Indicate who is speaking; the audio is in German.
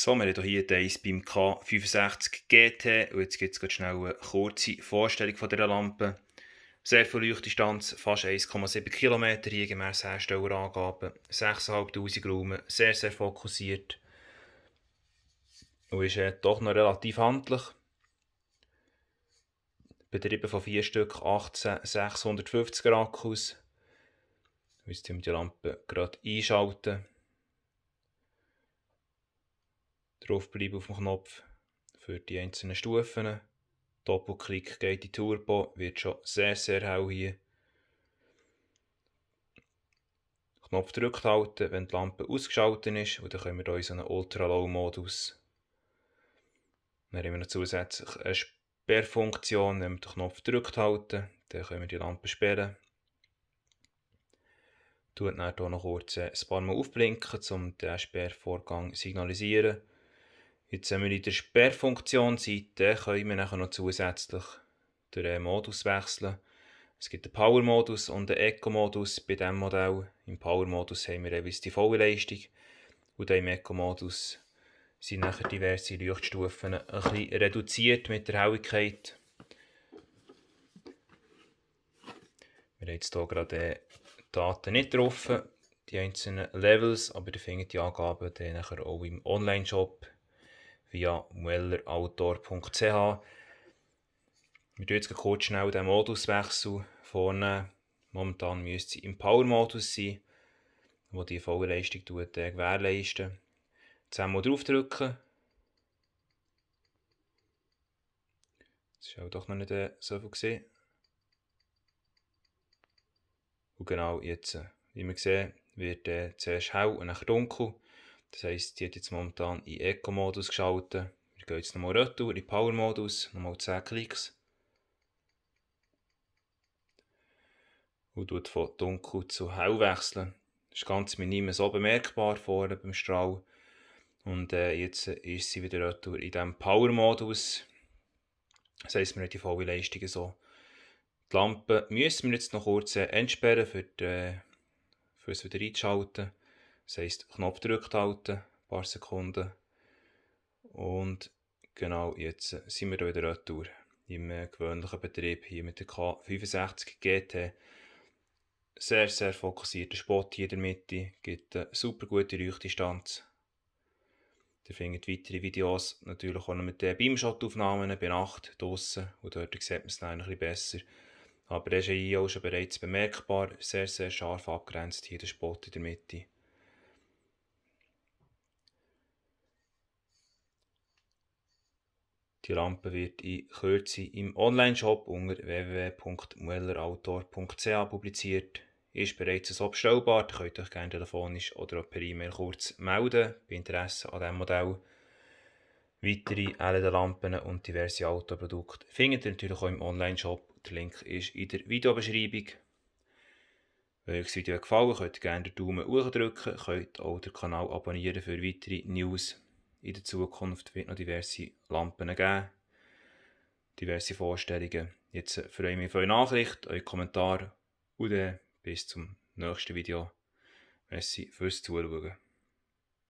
Speaker 1: So, wir haben hier den beim K65 GT und jetzt gibt es schnell eine kurze Vorstellung von dieser Lampe. Sehr viel Leuchtdistanz, fast 1,7 km hier gemäß Herstellerangaben, 6'500 Lumen, sehr sehr fokussiert und ist äh, doch noch relativ handlich. Betrieben von 4 Stück 18 650er Akkus. Jetzt die Lampe gerade einschalten. Draufbleiben auf dem Knopf für die einzelnen Stufen. Doppelklick geht in Turbo, wird schon sehr, sehr hell hier. Knopf drückt halten, wenn die Lampe ausgeschaltet ist und dann können wir in einen Ultra-Low-Modus. Dann haben wir noch zusätzlich eine Sperrfunktion, wenn wir den Knopf drückt halten, dann können wir die Lampe sperren. Tut dann hier noch kurz ein paar Mal aufblinken, um den Sperrvorgang zu signalisieren. Jetzt, wenn wir in der Sperrfunktion sind, können wir nachher noch zusätzlich den Modus wechseln. Es gibt einen Power-Modus und einen Eco-Modus bei diesem Modell. Im Power-Modus haben wir jeweils die volle Leistung und im Eco-Modus sind nachher diverse Leuchtstufen ein bisschen reduziert mit der Helligkeit. Wir haben jetzt hier gerade die Daten nicht drauf, die einzelnen Levels, aber ihr findet die Angaben dann nachher auch im Online-Shop via muellerautor.ch. Wir tun jetzt kurz schnell den Moduswechsel vornehmen. Momentan müsste sie im Power-Modus sein, wo die volle Leistung tut, äh, gewährleisten. Zusammen draufdrücken. Das auch doch noch nicht äh, so viel gesehen. Und genau jetzt, äh, wie wir sehen, wird äh, zuerst hell und dann dunkel. Das heisst, die hat jetzt momentan in Eco-Modus geschaltet. Wir gehen jetzt nochmal retour in Power-Modus, nochmal 10 Klicks. Und von dunkel zu hell wechseln. Das ist ganz minim so bemerkbar vorne beim Strahl. Und äh, jetzt ist sie wieder retour in diesem Power-Modus. Das heisst, wir haben die volle Leistung so. Die Lampe müssen wir jetzt noch kurz äh, entsperren, für, die, äh, für es wieder einzuschalten. Das heisst, Knopf gedrückt halten, ein paar Sekunden. Und genau jetzt sind wir wieder retour im äh, gewöhnlichen Betrieb hier mit der K65 GT. Sehr, sehr fokussierter Spot hier in der Mitte, gibt eine super gute Leuchtdistanz. Ihr findet weitere Videos natürlich auch noch mit den Beamshot-Aufnahmen bei Nacht draussen und dort sieht man es dann ein bisschen besser. Aber er ist hier auch schon bereits bemerkbar, sehr, sehr scharf abgrenzt hier der Spot in der Mitte. Die Lampe wird in Kürze im Online-Shop unter www.muellerautor.ch publiziert. Ist bereits so bestellbar, ihr könnt euch gerne telefonisch oder auch per E-Mail kurz melden bei Interesse an diesem Modell. Weitere LED-Lampen und diverse Autoprodukte findet ihr natürlich auch im Online-Shop. Der Link ist in der Videobeschreibung. Wenn euch das Video gefallen könnt ihr gerne den Daumen hoch drücken, könnt auch den Kanal abonnieren für weitere News. In der Zukunft wird noch diverse Lampen geben, diverse Vorstellungen. Jetzt freue ich mich auf eure Nachricht, eure Kommentare und bis zum nächsten Video. Merci fürs Zuschauen.